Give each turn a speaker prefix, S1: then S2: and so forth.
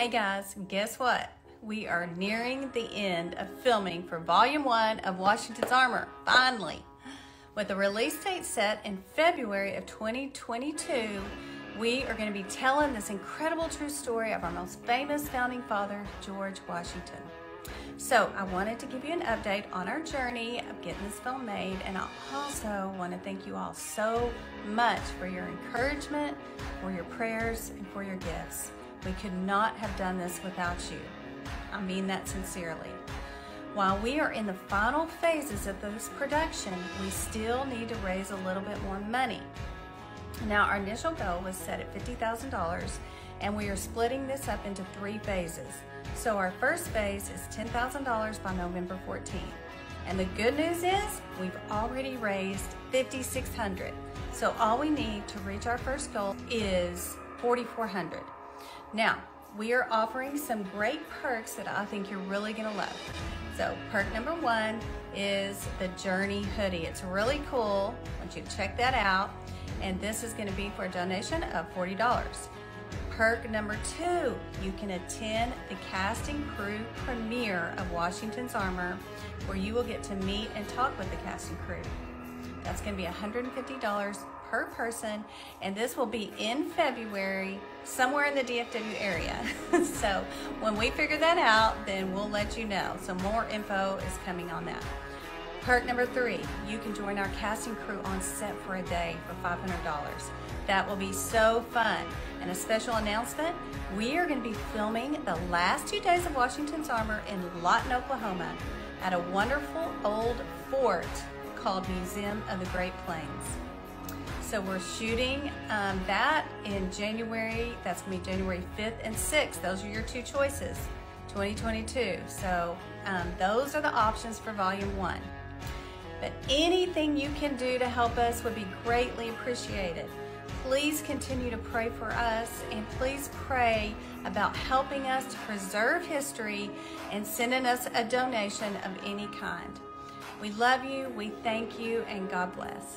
S1: Hey guys, guess what? We are nearing the end of filming for Volume 1 of Washington's Armor, finally. With the release date set in February of 2022, we are going to be telling this incredible true story of our most famous founding father, George Washington. So I wanted to give you an update on our journey of getting this film made, and I also want to thank you all so much for your encouragement, for your prayers, and for your gifts. We could not have done this without you. I mean that sincerely. While we are in the final phases of this production, we still need to raise a little bit more money. Now, our initial goal was set at $50,000, and we are splitting this up into three phases. So our first phase is $10,000 by November 14th. And the good news is we've already raised 5,600. So all we need to reach our first goal is 4,400. Now, we are offering some great perks that I think you're really gonna love. So perk number one is the Journey hoodie. It's really cool. I want you to check that out. And this is gonna be for a donation of $40. Perk number two, you can attend the casting crew premiere of Washington's Armor where you will get to meet and talk with the casting crew. That's gonna be $150 per person, and this will be in February, somewhere in the DFW area. so when we figure that out, then we'll let you know. So more info is coming on that. Perk number three, you can join our casting crew on set for a day for $500. That will be so fun. And a special announcement, we are gonna be filming the last two days of Washington's Armor in Lawton, Oklahoma at a wonderful old fort called Museum of the Great Plains. So we're shooting um, that in January. That's gonna be January 5th and 6th. Those are your two choices, 2022. So um, those are the options for volume one. But anything you can do to help us would be greatly appreciated. Please continue to pray for us and please pray about helping us to preserve history and sending us a donation of any kind. We love you, we thank you, and God bless.